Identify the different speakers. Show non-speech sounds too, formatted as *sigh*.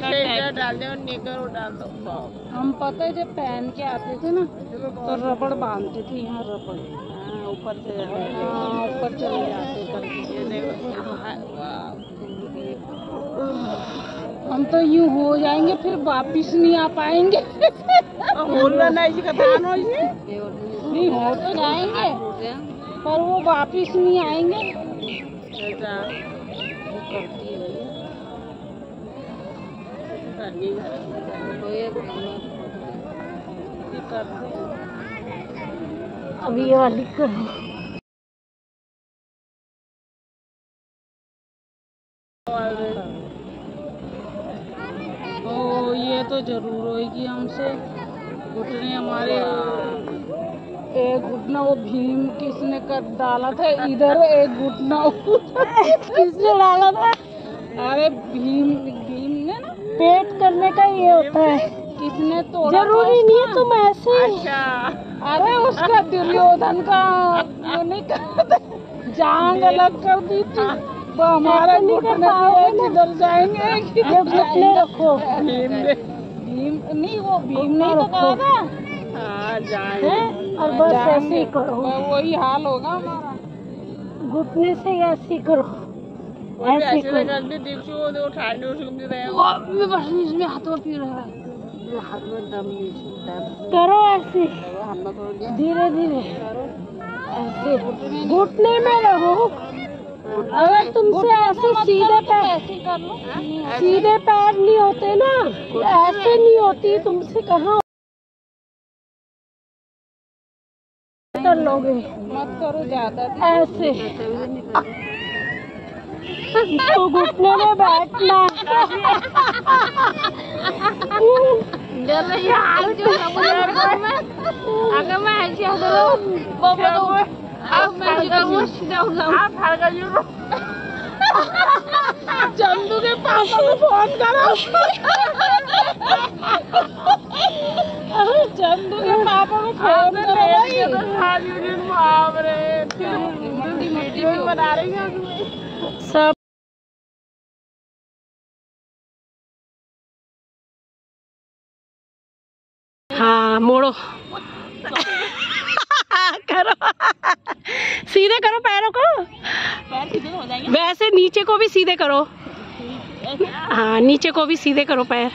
Speaker 1: डाल दे और डाल दो।
Speaker 2: हम पता है जब पहन के आते थे ना तो रबड़ बांधते थे यहाँ रबड़।
Speaker 1: हाँ, ऊपर से
Speaker 2: हाँ ऊपर चले जाते
Speaker 1: देखो
Speaker 2: हम तो यूँ हो जाएँगे फिर वापिस नहीं आ पाएँगे।
Speaker 1: हो
Speaker 2: नहीं हो तो जाएँगे पर वो वापिस नहीं आएँगे। अब ये वाली करो ओ ये तो ज़रूर होगी हमसे। घुटने हमारे एक घुटना वो भीम किसने कर डाला था? इधर एक घुटना। *laughs* किसने डाला था? अरे भीम भीम पेट करने का ये होता है। किसने तो ज़रूरी नहीं है तुम ऐसे
Speaker 1: अच्छा।
Speaker 2: अरे उसका दुर्योधन का जांग अलग कर दी थी। वो हमारा घुटने किधर जाएँगे घुटने रखो।
Speaker 1: भीम
Speaker 2: भीम नहीं वो भीम नहीं तो कहा था
Speaker 1: हाँ
Speaker 2: और बस ऐसे ही करो। वही हाल होगा हमारा। घुटने से ऐसे
Speaker 1: ऐसे कर।
Speaker 2: मैं इसमें हाथों पी रहा है। करो ऐसे।
Speaker 1: हो
Speaker 2: धीरे धीरे। ऐसे। घुटने में रहो। अगर तुमसे ऐसे सीधे पैर ऐसे कर लो। सीधे पैर नहीं होते ना। ऐसे नहीं होती तुमसे कहाँ कर लोगे? मत करो ज़्यादा ऐसे। तो घुटने में बैठना अगर मैं ऐसे चंदू के पापा को फ़ोन करो चंदू के पापा को फ़ोन करो। भाई
Speaker 1: बना रही है
Speaker 2: सब हाँ मोड़ो। करो। सीधे करो पैरों को।
Speaker 1: पैर हो जाएँगे
Speaker 2: वैसे नीचे को भी सीधे करो। हाँ नीचे को भी सीधे करो पैर।